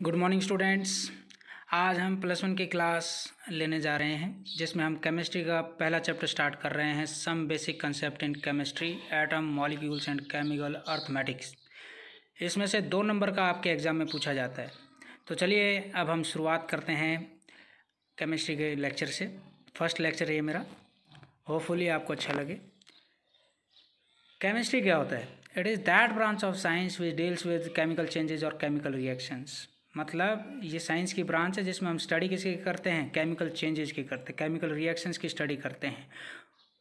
Good morning students आज हम plus one की क्लास लेने जा रहे हैं, जिसमें हम केमिस्ट्री का पहला चैप्टर स्टार्ट कर रहे हैं some basic concept in chemistry atom molecules and chemical arithmetics इसमें से दो नंबर का आपके एग्ज़ाम में पूछा जाता है। तो चलिए अब हम शुरुआत करते हैं केमिस्ट्री के लेक्चर से। फ़र्स्ट लेक्चर ये मेरा। होपफुली आपको अच्छा लगे। केमिस्ट्री क्या होता है? It is that branch of science which deals with chemical changes और केमिकल रिएक्शंस मतलब ये साइंस की ब्रांच है जिसमें हम स्टडी किसकी करते हैं? केमिकल चेंजेस की करते हैं केमिकल रिएक्शंस की स्टडी करते हैं।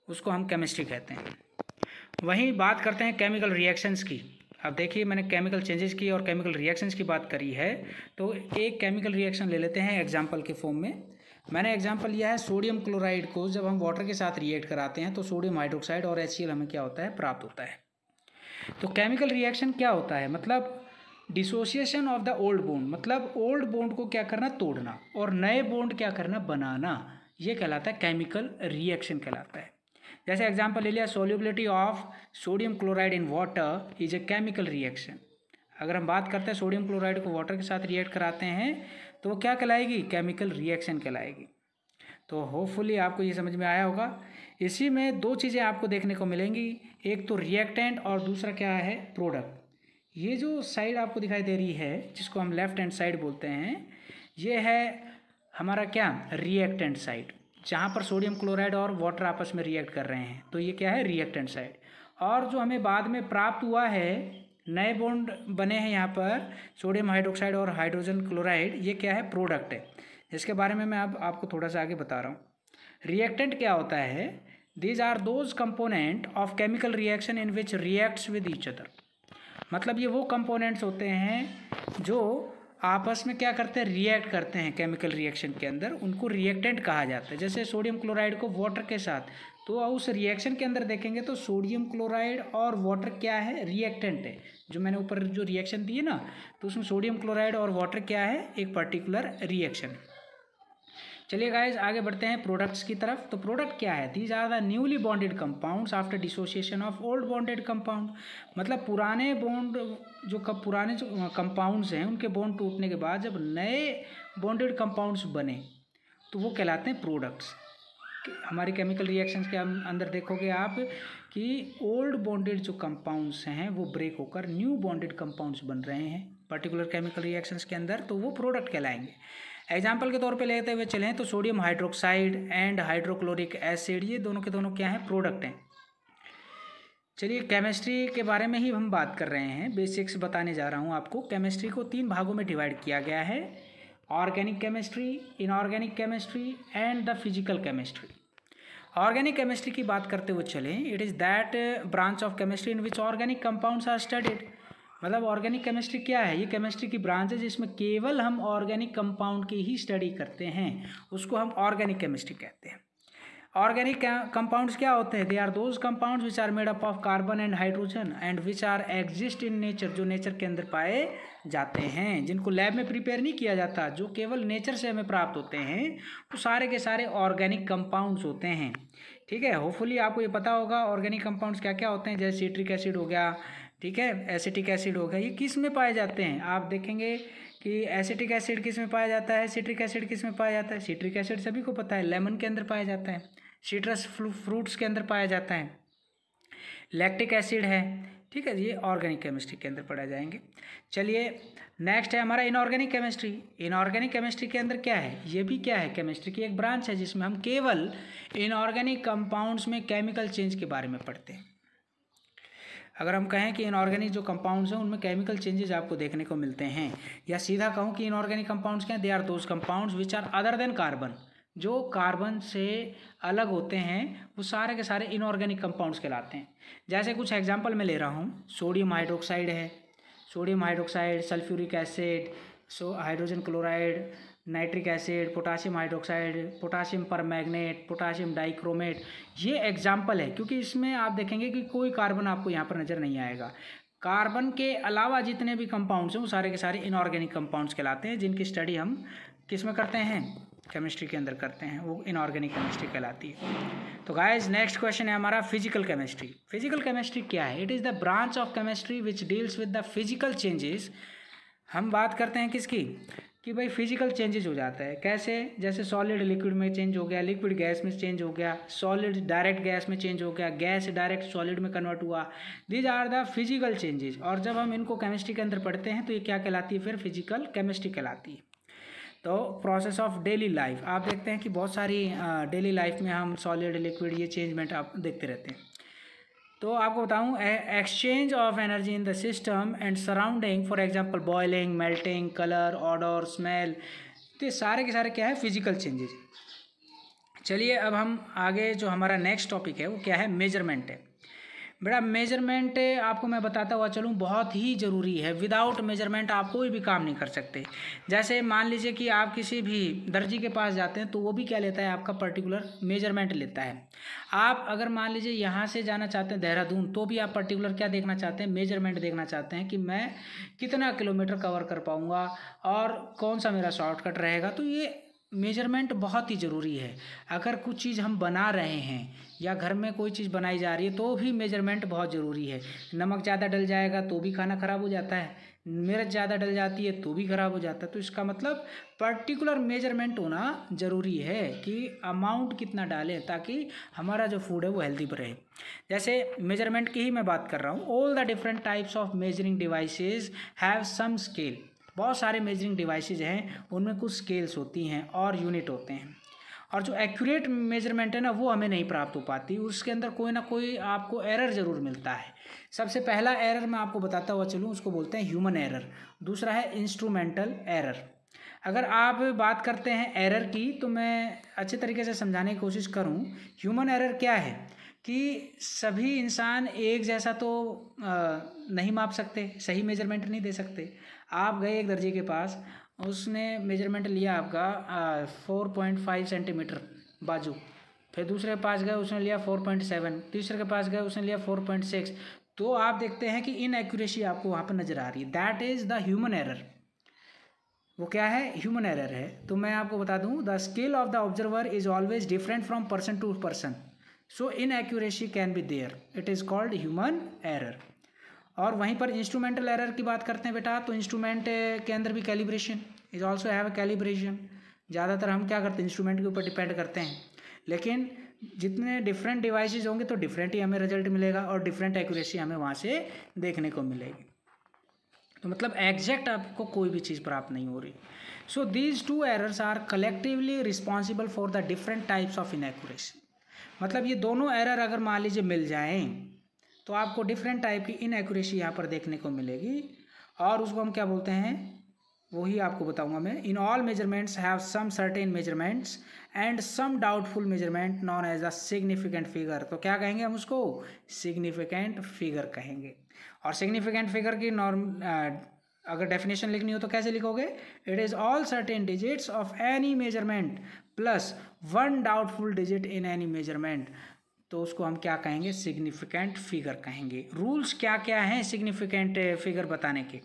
उसको हम केमिस्ट्री कहते हैं। वहीं बात करते हैं केमिकल रिएक्शंस की। अब देखिए, मैंने केमिकल चेंजेस की और केमिकल रिएक्शंस की बात करी है तो एक केमिकल रिएक्शन ले लेते हैं एग्ज़ाम्पल के फॉर्म में। मैंने एग्ज़ाम्पल लिया है सोडियम क्लोराइड को जब हम वाटर के साथ रिएक्ट कराते हैं तो सोडियम हाइड्रोक्साइड और एच हमें क्या होता है? प्राप्त होता है। तो केमिकल रिएक्शन क्या होता है? मतलब dissociation of the old bond मतलब ओल्ड बोन्ड को क्या करना? तोड़ना। और नए बोन्ड क्या करना? बनाना। ये कहलाता है केमिकल रिएक्शन कहलाता है। जैसे एग्ज़ाम्पल ले लिया solubility of sodium chloride in water is a chemical reaction अगर हम बात करते हैं सोडियम क्लोराइड को वाटर के साथ रिएक्ट कराते हैं तो वो क्या कहलाएगी? केमिकल रिएक्शन कहलाएगी। तो होपफुली आपको ये समझ में आया होगा। इसी में दो चीज़ें आपको देखने को मिलेंगी। एक तो रिएक्टेंट और दूसरा क्या है? प्रोडक्ट ये जो साइड आपको दिखाई दे रही है, जिसको हम लेफ़्ट हैंड साइड बोलते हैं, ये है हमारा क्या? रिएक्टेंट साइड जहाँ पर सोडियम क्लोराइड और वाटर आपस में रिएक्ट कर रहे हैं। तो ये क्या है? रिएक्टेंट साइड और जो हमें बाद में प्राप्त हुआ है, नए बॉन्ड बने हैं यहाँ पर सोडियम हाइड्रोक्साइड और हाइड्रोजन क्लोराइड ये क्या है? प्रोडक्ट है। इसके बारे में मैं अब आपको थोड़ा सा आगे बता रहा हूँ। रिएक्टेंट क्या होता है? These are those component of chemical reaction in which reacts with each other मतलब ये वो कंपोनेंट्स होते हैं जो आपस में क्या करते हैं रिएक्ट करते हैं केमिकल रिएक्शन के अंदर। उनको रिएक्टेंट कहा जाता है। जैसे सोडियम क्लोराइड को वाटर के साथ तो उस रिएक्शन के अंदर देखेंगे तो सोडियम क्लोराइड और वाटर क्या है? रिएक्टेंट है। जो मैंने ऊपर जो रिएक्शन दी है ना तो उसमें सोडियम क्लोराइड और वाटर क्या है? एक पर्टिकुलर रिएक्शन चलिए गाइज़ आगे बढ़ते हैं प्रोडक्ट्स की तरफ़। तो प्रोडक्ट क्या है? These are the newly bonded compounds after dissociation of old bonded compound मतलब पुराने बॉन्ड जो कब पुराने जो कंपाउंड्स हैं, उनके बॉन्ड टूटने के बाद जब नए बॉन्डेड कंपाउंड्स बने तो वो कहलाते हैं प्रोडक्ट्स हमारे केमिकल रिएक्शंस के अंदर देखोगे आप कि ओल्ड बॉन्डेड जो कंपाउंड्स हैं, वो ब्रेक होकर न्यू बॉन्डेड कंपाउंड्स बन रहे हैं पर्टिकुलर केमिकल रिएक्शंस के अंदर तो वो प्रोडक्ट कहलाएँगे. एग्ज़ाम्पल के तौर पे लेते हुए चलें तो sodium hydroxide and hydrochloric acid ये दोनों के दोनों क्या हैं? प्रोडक्ट हैं। चलिए केमिस्ट्री के बारे में ही हम बात कर रहे हैं। बेसिक्स बताने जा रहा हूँ आपको। केमिस्ट्री को तीन भागों में डिवाइड किया गया है। Organic chemistry inorganic chemistry and the physical chemistry organic chemistry की बात करते हुए चलें। It is that branch of chemistry in which organic compounds are studied मतलब ऑर्गेनिक केमिस्ट्री क्या है? ये केमिस्ट्री की ब्रांच है जिसमें केवल हम ऑर्गेनिक कंपाउंड की ही स्टडी करते हैं। उसको हम ऑर्गेनिक केमिस्ट्री कहते हैं। ऑर्गेनिक कंपाउंड्स क्या होते हैं? They are those compounds which are made up of carbon and hydrogen and which are exist in nature जो नेचर के अंदर पाए जाते हैं। जिनको लैब में प्रिपेयर नहीं किया जाता, जो केवल नेचर से हमें प्राप्त होते हैं, वो तो सारे के सारे ऑर्गेनिक कंपाउंड्स होते हैं। ठीक है? होपफुली आपको ये पता होगा ऑर्गेनिक कंपाउंड्स क्या क्या होते हैं? जैसे सीट्रिक एसिड हो गया ठीक है? एसिटिक एसिड हो गया। ये किसमें पाए जाते हैं? आप देखेंगे कि एसिटिक एसिड किसमें पाया जाता है? सिट्रिक एसिड किसमें पाया जाता है? सिट्रिक एसिड सभी को पता है। लेमन के अंदर पाया जाता है। सिट्रस फ्रूट्स के अंदर पाया जाता है। लैक्टिक एसिड है। ठीक है? ये ऑर्गेनिक केमिस्ट्री के अंदर पढ़ा जाएँगे। चलिए नेक्स्ट है हमारा इनऑर्गेनिक केमिस्ट्री इनऑर्गेनिक केमिस्ट्री के अंदर क्या है? ये भी क्या है? केमिस्ट्री की एक ब्रांच है जिसमें हम केवल इनऑर्गेनिक कंपाउंड्स में केमिकल चेंज के बारे में पढ़ते हैं। अगर हम कहें कि इनऑर्गेनिक जो कंपाउंड्स हैं, उनमें केमिकल चेंजेस आपको देखने को मिलते हैं, या सीधा कहूँ कि इनऑर्गेनिक कंपाउंड्स क्या they are those compounds which are other than carbon जो कार्बन से अलग होते हैं, वो सारे के सारे इनऑर्गेनिक कंपाउंड्स कहलाते हैं। जैसे कुछ एग्ज़ाम्पल मैं ले रहा हूँ सोडियम हाइड्रोक्साइड है sodium hydroxide sulphuric acid so hydrogen chloride nitric acid potassium hydroxide potassium permanganate potassium dichromate, ये एग्ज़ाम्पल है, क्योंकि इसमें आप देखेंगे कि कोई कार्बन आपको यहाँ पर नज़र नहीं आएगा। कार्बन के अलावा जितने भी कंपाउंड्स हैं, वो सारे के सारे इनऑर्गेनिक कंपाउंड्स कहलाते हैं, जिनकी स्टडी हम किसमें करते हैं? केमिस्ट्री के अंदर करते हैं, वो इनऑर्गेनिक केमिस्ट्री कहलाती है। तो गाइज़ नेक्स्ट क्वेश्चन है हमारा फ़िज़िकल केमिस्ट्री फ़िज़िकल केमिस्ट्री क्या है? It is the branch of chemistry which deals with the physical changes हम बात करते हैं किसकी? कि भाई फ़िज़िकल चेंजेस हो जाता है। कैसे? जैसे सॉलिड लिक्विड में चेंज हो गया लिक्विड गैस में चेंज हो गया सॉलिड डायरेक्ट गैस में चेंज हो गया गैस डायरेक्ट सॉलिड में कन्वर्ट हुआ। These are the physical changes और जब हम इनको केमिस्ट्री के अंदर पढ़ते हैं तो ये क्या कहलाती है? फिर फ़िज़िकल केमिस्ट्री कहलाती है। तो प्रोसेस ऑफ़ डेली लाइफ आप देखते हैं कि बहुत सारी डेली लाइफ में हम सॉलिड लिक्विड ये चेंजमेंट आप देखते रहते हैं। तो आपको बताऊँ exchange of energy in the system and surrounding for example boiling melting colour order smell तो ये सारे के सारे क्या है? फ़िज़िकल चेंजेज चलिए अब हम आगे जो हमारा नेक्स्ट टॉपिक है, वो क्या है? मेज़रमेंट है। बेटा मेज़रमेंट आपको मैं बताता हुआ चलूँ, बहुत ही ज़रूरी है। विदाउट मेज़रमेंट आप कोई भी काम नहीं कर सकते। जैसे मान लीजिए कि आप किसी भी दर्जी के पास जाते हैं तो वो भी क्या लेता है, आपका पर्टिकुलर मेज़रमेंट लेता है। आप अगर मान लीजिए यहाँ से जाना चाहते हैं देहरादून तो भी आप पर्टिकुलर क्या देखना चाहते हैं? मेज़रमेंट देखना चाहते हैं कि मैं कितना किलोमीटर कवर कर पाऊँगा और कौन सा मेरा शॉर्टकट रहेगा। तो ये मेज़रमेंट बहुत ही ज़रूरी है। अगर कुछ चीज़ हम बना रहे हैं या घर में कोई चीज़ बनाई जा रही है तो भी मेज़रमेंट बहुत ज़रूरी है। नमक ज़्यादा डल जाएगा तो भी खाना ख़राब हो जाता है, मिर्च ज़्यादा डल जाती है तो भी ख़राब हो जाता है। तो इसका मतलब पर्टिकुलर मेज़रमेंट होना ज़रूरी है कि अमाउंट कितना डालें ताकि हमारा जो फ़ूड है वो हेल्दी रहे। जैसे मेज़रमेंट की ही मैं बात कर रहा हूँ all the different types of measuring devices have some scale बहुत सारे मेजरिंग डिवाइसेज हैं, उनमें कुछ स्केल्स होती हैं और यूनिट होते हैं। और जो एक्यूरेट मेज़रमेंट है ना, वो हमें नहीं प्राप्त हो पाती। उसके अंदर कोई ना कोई आपको एरर ज़रूर मिलता है। सबसे पहला एरर मैं आपको बताता हुआ चलूँ, उसको बोलते हैं ह्यूमन एरर दूसरा है इंस्ट्रूमेंटल एरर अगर आप बात करते हैं एरर की तो मैं अच्छे तरीके से समझाने की कोशिश करूँ। ह्यूमन एरर क्या है? कि सभी इंसान एक जैसा तो नहीं माप सकते, सही मेज़रमेंट नहीं दे सकते। आप गए एक दर्जी के पास उसने मेज़रमेंट लिया आपका फोर पॉइंट फाइव सेंटीमीटर बाजू। फिर दूसरे के पास गए, उसने लिया फोर पॉइंट सेवन तीसरे के पास गए, उसने लिया फोर पॉइंट सिक्स तो आप देखते हैं कि इन एक्यूरेसी आपको वहाँ पर नज़र आ रही है। That is the human error वो क्या है? ह्यूमन एरर है। तो मैं आपको बता दूँ the scale of the observer is always different from person to person so inaccuracy can be there it is called human error और वहीं पर इंस्ट्रूमेंटल एरर की बात करते हैं बेटा तो इंस्ट्रूमेंट के अंदर भी calibration is also have calibration ज़्यादातर हम क्या करते हैं इंस्ट्रूमेंट के ऊपर डिपेंड करते हैं। लेकिन जितने डिफरेंट डिवाइसेज होंगे तो डिफरेंट ही हमें रिज़ल्ट मिलेगा और डिफरेंट एक्यूरेसी हमें वहाँ से देखने को मिलेगी। तो मतलब एग्जैक्ट आपको कोई भी चीज़ प्राप्त नहीं हो रही। So these two errors are collectively responsible for the different types of inaccuracy मतलब ये दोनों एरर अगर मान लीजिए मिल जाएँ तो आपको डिफरेंट टाइप की इनएक्यूरेसी यहाँ पर देखने को मिलेगी। और उसको हम क्या बोलते हैं? वही आपको बताऊँगा मैं। In all measurements have some certain measurements and some doubtful measurement known as a significant figure तो क्या कहेंगे हम उसको? सिग्निफिकेंट फिगर कहेंगे। और सिग्निफिकेंट फिगर की नॉर्म अगर डेफिनेशन लिखनी हो तो कैसे लिखोगे? It is all certain digits of any measurement plus one doubtful digit in any measurement तो उसको हम क्या कहेंगे? सिग्निफिकेंट फिगर कहेंगे। रूल्स क्या क्या हैं सिग्निफिकेंट फिगर बताने के?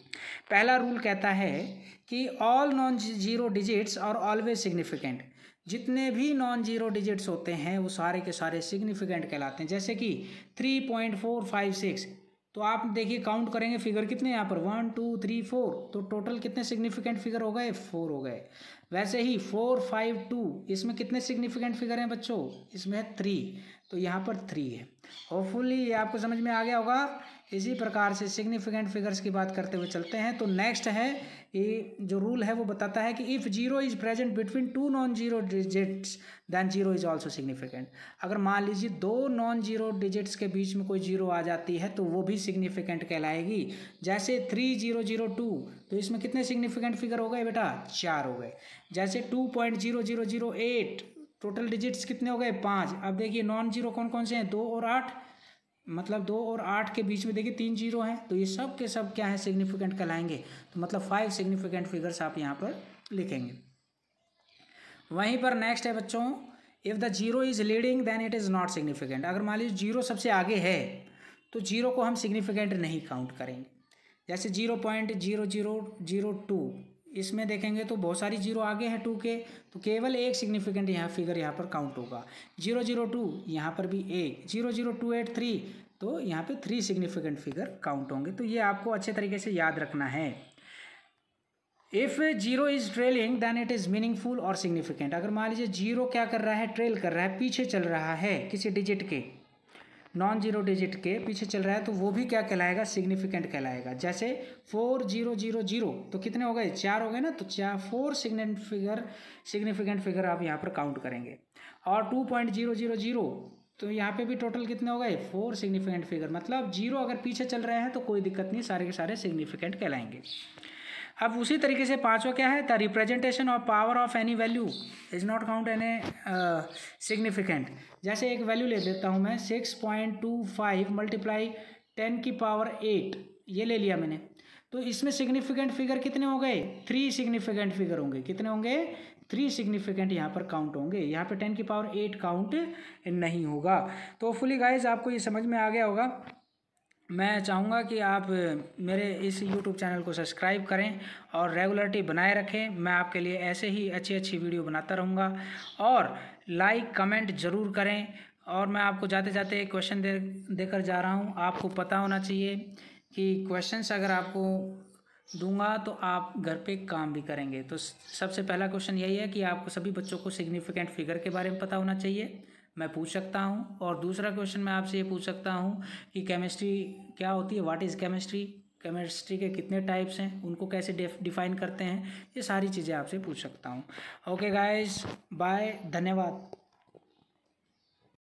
पहला रूल कहता है कि all non zero digits are always significant जितने भी नॉन ज़ीरो डिजिट्स होते हैं, वो सारे के सारे सिग्निफिकेंट कहलाते हैं। जैसे कि three point four five six तो आप देखिए काउंट करेंगे फिगर कितने यहाँ पर? वन टू थ्री फोर तो टोटल कितने सिग्निफिकेंट फिगर हो गए? फोर हो गए। वैसे ही फोर फाइव टू इसमें कितने सिग्निफिकेंट फिगर हैं बच्चों? इसमें है थ्री तो यहाँ पर थ्री है। होपफुली ये आपको समझ में आ गया होगा। इसी प्रकार से सिग्निफिकेंट फिगर्स की बात करते हुए चलते हैं। तो नेक्स्ट है, ये जो रूल है वो बताता है कि if zero is present between two non zero digits then zero is also significant अगर मान लीजिए दो नॉन ज़ीरो डिजिट्स के बीच में कोई ज़ीरो आ जाती है तो वो भी सिग्निफिकेंट कहलाएगी। जैसे थ्री ज़ीरो ज़ीरो टू तो इसमें कितने सिग्निफिकेंट फिगर हो गए बेटा? चार हो गए। जैसे two point zero zero zero eight total digits कितने हो गए? पाँच। अब देखिए, नॉन ज़ीरो कौन कौन से हैं? दो और आठ। मतलब दो और आठ के बीच में देखिए, तीन ज़ीरो हैं। तो ये सब के सब क्या है? सिग्निफिकेंट कहलाएँगे। तो मतलब फाइव सिग्निफिकेंट फिगर्स आप यहाँ पर लिखेंगे। वहीं पर नेक्स्ट है बच्चों if the zero is leading then it is not significant अगर मान लीजिए ज़ीरो सबसे आगे है तो ज़ीरो को हम सिग्निफिकेंट नहीं काउंट करेंगे। जैसे zero point zero zero zero two. इसमें देखेंगे तो बहुत सारी ज़ीरो आगे हैं टू के तो केवल एक सिग्निफिकेंट यहाँ फिगर यहाँ पर काउंट होगा। ज़ीरो ज़ीरो टू, यहाँ पर भी एक zero zero two eight three तो यहाँ पे थ्री सिग्निफिकेंट फिगर काउंट होंगे। तो ये आपको अच्छे तरीके से याद रखना है। If zero is trailing then it is meaningful और सिग्निफिकेंट अगर मान लीजिए ज़ीरो क्या कर रहा है ट्रेल कर रहा है, पीछे चल रहा है किसी डिजिट के नॉन ज़ीरो डिजिट के पीछे चल रहा है तो वो भी क्या कहलाएगा? सिग्निफिकेंट कहलाएगा। जैसे फोर ज़ीरो ज़ीरो ज़ीरो तो कितने हो गए? चार हो गए ना? तो चार four significant figure significant figure आप यहाँ पर काउंट करेंगे। और two point zero zero zero तो यहाँ पे भी टोटल कितने हो गए? फोर सिग्निफिकेंट फिगर मतलब ज़ीरो अगर पीछे चल रहे हैं तो कोई दिक्कत नहीं, सारे के सारे सिग्निफिकेंट कहलाएँगे। अब उसी तरीके से पांचवा क्या है? The representation of power of any value is not count an significant जैसे एक वैल्यू ले लेता हूँ मैं six point two five multiply ten की पावर एट ये ले लिया मैंने। तो इसमें सिग्निफिकेंट फिगर कितने हो गए? थ्री सिग्निफिकेंट फिगर होंगे। कितने होंगे? थ्री सिग्निफिकेंट यहाँ पर काउंट होंगे। यहाँ पे टेन की पावर एट काउंट नहीं होगा। तो फुली गाइज़ आपको ये समझ में आ गया होगा मैं चाहूँगा कि आप मेरे इस यूट्यूब चैनल को सब्सक्राइब करें और रेगुलरिटी बनाए रखें। मैं आपके लिए ऐसे ही अच्छी अच्छी वीडियो बनाता रहूँगा और लाइक, कमेंट ज़रूर करें और मैं आपको जाते जाते क्वेश्चन दे, देकर जा रहा हूँ। आपको पता होना चाहिए कि क्वेश्चंस अगर आपको दूँगा तो आप घर पे काम भी करेंगे। तो सबसे पहला क्वेश्चन यही है कि आपको सभी बच्चों को सिग्निफिकेंट फिगर के बारे में पता होना चाहिए। मैं पूछ सकता हूँ। और दूसरा क्वेश्चन मैं आपसे ये पूछ सकता हूँ कि केमिस्ट्री क्या होती है? व्हाट इज़ केमिस्ट्री केमिस्ट्री के कितने टाइप्स हैं? उनको कैसे डिफाइन करते हैं? ये सारी चीज़ें आपसे पूछ सकता हूँ। ओके गाइस बाय धन्यवाद।